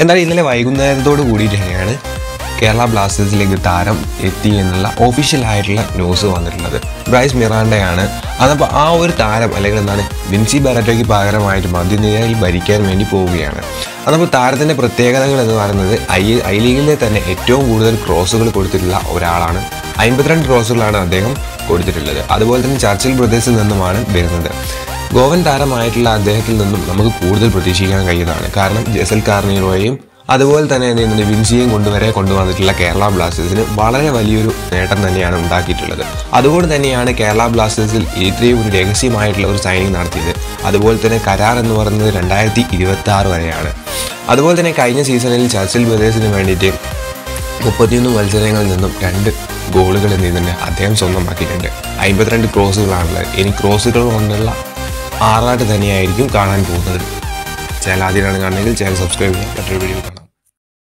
എന്നാൽ ഇന്നലെ വൈകുന്നേരത്തോട് കൂടി തന്നെയാണ് കേരള ബ്ലാസ്റ്റേഴ്സിലേക്ക് താരം എത്തി എന്നുള്ള ഒഫീഷ്യൽ ആയിട്ടുള്ള ന്യൂസ് വന്നിട്ടുള്ളത്. ബ്രൈസ് മിറാണ്ടയാണ്. അതപ്പോൾ ആ ഒരു താരം അല്ലെങ്കിൽ എന്താണ് വിൻസി ബെററ്റോയ്ക്ക് പകരമായിട്ട് മധ്യനിരയിൽ ഭരിക്കാൻ വേണ്ടി പോവുകയാണ്. അതപ്പോൾ താരത്തിന്റെ പ്രത്യേകതകൾ എന്ന് പറയുന്നത് ഐ ഐ ലീഗിലെ തന്നെ ഏറ്റവും കൂടുതൽ ക്രോസുകൾ കൊടുത്തിട്ടുള്ള ഒരാളാണ്. അമ്പത്തിരണ്ട് ക്രോസുകളാണ് അദ്ദേഹം കൊടുത്തിട്ടുള്ളത്. അതുപോലെ തന്നെ ചർച്ചിൽ പ്രദേശത്ത് നിന്നുമാണ് വരുന്നത്. ഗോവൻ താരമായിട്ടുള്ള അദ്ദേഹത്തിൽ നിന്നും നമുക്ക് കൂടുതൽ പ്രതീക്ഷിക്കാൻ കഴിയുന്നതാണ്. കാരണം ജെസൽ കാർണിറോയും അതുപോലെ തന്നെ എന്ത് വിൻസിയും കൊണ്ടുവരെ കൊണ്ടുവന്നിട്ടുള്ള കേരള ബ്ലാസ്റ്റേഴ്സിന് വളരെ വലിയൊരു നേട്ടം തന്നെയാണ് ഉണ്ടാക്കിയിട്ടുള്ളത്. അതുകൊണ്ട് തന്നെയാണ് കേരള ബ്ലാസ്റ്റേഴ്സിൽ ഇത്രയും ഒരു രഹസ്യമായിട്ടുള്ള ഒരു സൈനിങ് നടത്തിയത്. അതുപോലെ തന്നെ കരാർ എന്ന് പറയുന്നത് രണ്ടായിരത്തി ഇരുപത്തി ആറ് വരെയാണ്. അതുപോലെ തന്നെ കഴിഞ്ഞ സീസണിൽ ചർച്ചിൽ ബ്രദേഴ്സിന് വേണ്ടിയിട്ട് മുപ്പത്തിയൊന്ന് മത്സരങ്ങളിൽ നിന്നും രണ്ട് ഗോളുകൾ എന്ത് ചെയ്യുന്നുണ്ട് അദ്ദേഹം സ്വന്തമാക്കിയിട്ടുണ്ട്. അമ്പത്തിരണ്ട് ക്രോസുകളാണുള്ളത് ഇനി ക്രോസുകൾ കൊണ്ടുള്ള ആറാട്ട് തന്നെയായിരിക്കും കാണാൻ പോകുന്നത്. ചാനൽ ആദ്യമാണ് കാണുന്നതെങ്കിൽ ചാനൽ സബ്സ്ക്രൈബ് ചെയ്യാം മറ്റൊരു വീഡിയോ കാണാം.